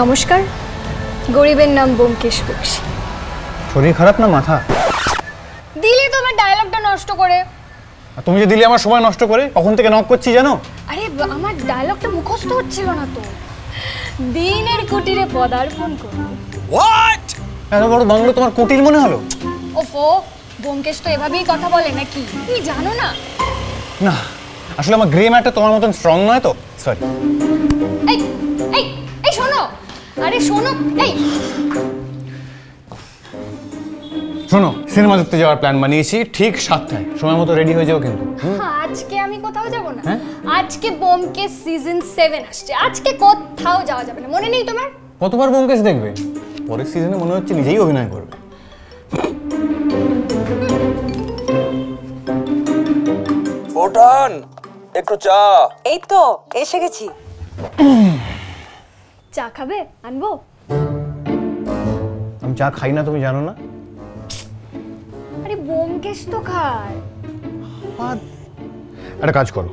নমস্কার। গরিবের নাম ব্যোমকেশ বক্সি। শরীর খারাপ না মাথা? দিলে তো আমার ডায়লগটা নষ্ট করে। আর তুমি যে দিলে আমার সময় নষ্ট করে কখন থেকে নক করছি জানো? আরে আমার ডায়লগটা মুখস্থ হচ্ছিল না তো। দিনের কুটিরে পদার্পণ করো এত বড় বাংলো তোমার কুটির মনে হলো? ওফো ব্যোমকেশ তো এভাবেই কথা বলে নাকি? তুমি জানো না? না আসলে আমার গ্রে ম্যাটটা তোমার মতন স্ট্রং নয় তো। সরি এই এই এই শোনো। আরে শোনো এই। শোনো সিনেমা দেখতে যাওয়ার প্ল্যান বানিয়েছি ঠিক সাতটায়। সময় মতো রেডি হয়ে যাও কিন্তু। আজকে আমি কোথাও যাব না। হ্যাঁ? আজকে বোমকেশ সিজন সেভেন আসছে। আজকে কোথাও যাওয়া যাবে না। মনে নেই তোমার? কতবার ব্যোমকেশ দেখবে? পরের সিজনে মনে হচ্ছে নিজেই অভিনয় করবে। ওঠান একটু চা। এই তো এসে গেছি। চা খাবে আনব আমি চা খাই না তুমি জানো না আরে বোমকেশ তো খায় আর একটা কাজ করো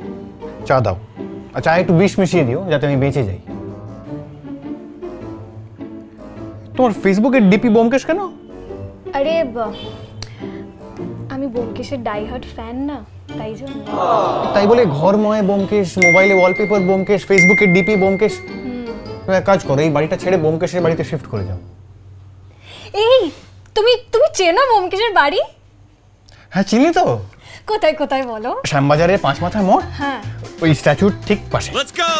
চা দাও আর চা একটু বিষ মিশিয়ে দিও যাতে আমি বেঁচে যাই তোমার ফেসবুকের ডিপি ব্যোমকেশ কেন আরে বা- আমি ব্যোমকেশের ডাইহার্ট ফ্যান না তাই জন্য তাই বলে ঘরময় ব্যোমকেশ মোবাইলে ওয়ালপেপার ব্যোমকেশ ফেসবুকে ডিপি ব্যোমকেশ তুমি এক কাজ করো এই বাড়িটা ছেড়ে ব্যোমকেশের বাড়িতে শিফট করে যাও। এই তুমি তুমি চেনো ব্যোমকেশের বাড়ি? হ্যাঁ চিনি তো। কোথায় কোথায় বলো? শ্যামবাজারে পাঁচ মাথায় মোড়? হ্যাঁ। ওই স্ট্যাচুর ঠিক পাশে। লেটস গো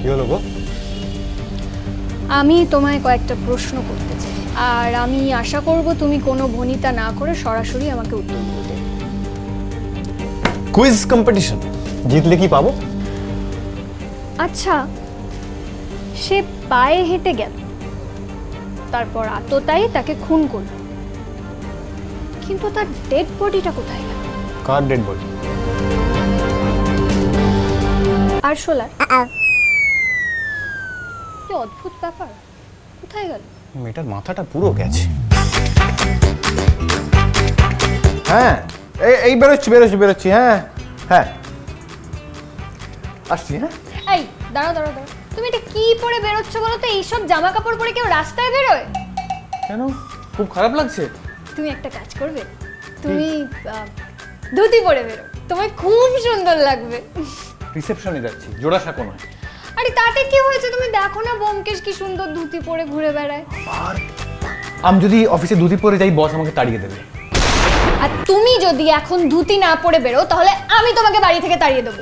কি হলো গো? আমি তোমায় কয়েকটা প্রশ্ন করতে আর আমি আশা করব তুমি কোনো ভনিতা না করে সরাসরি আমাকে উত্তর দেবে কুইজ কম্পিটিশন জিতলে কি পাবো? আচ্ছা সে পায়ে হেঁটে গেল। তারপর আততায়ী তাকে খুন করল। কিন্তু তার ডেড বডিটা কোথায় গেল? কার ডেড বডি আর সোলার কি অদ্ভুত ব্যাপার? কোথায় গেল? মেয়েটার মাথাটা পুরো গেছে। হ্যাঁ এই এই বেরোচ্ছি বেরোচ্ছি বেরোচ্ছি হ্যাঁ হ্যাঁ। আসছি হ্যাঁ। এই দাঁড়াও দাঁড়াও দাঁড়াও। তুমি এটা কি পরে বেরোচ্ছ বলো তো? এইসব জামা কাপড় পরে কেউ রাস্তায় বেরোয়? কেন? খুব খারাপ লাগছে। তুমি একটা কাজ করবে। তুমি আহ, ধুতি পরে বেরো। তোমায় খুব সুন্দর লাগবে। রিসেপশনে যাচ্ছি জোড়া সাঁকো নয়। আরে তাতে কি হয়েছে? দেখো না বোমকেশ কি সুন্দর ধুতি পরে ঘুরে বেড়ায়? আমি যদি অফিসে ধুতি পরে যাই বস আমাকে তাড়িয়ে দেবে। আর তুমি যদি এখন ধুতি না পরে বেরো তাহলে আমি তোমাকে বাড়ি থেকে তাড়িয়ে দেবো।